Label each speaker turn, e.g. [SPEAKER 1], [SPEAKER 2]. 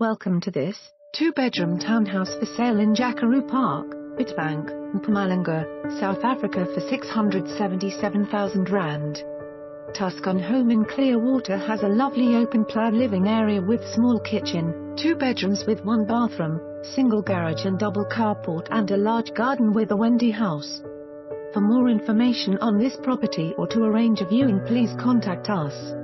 [SPEAKER 1] Welcome to this two-bedroom townhouse for sale in Jackaroo Park, Witbank, Mpumalanga, South Africa for 677,000 rand. Tuscan home in Clearwater has a lovely open-plan living area with small kitchen, two bedrooms with one bathroom, single garage and double carport and a large garden with a Wendy house. For more information on this property or to arrange a viewing please contact us.